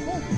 Oh.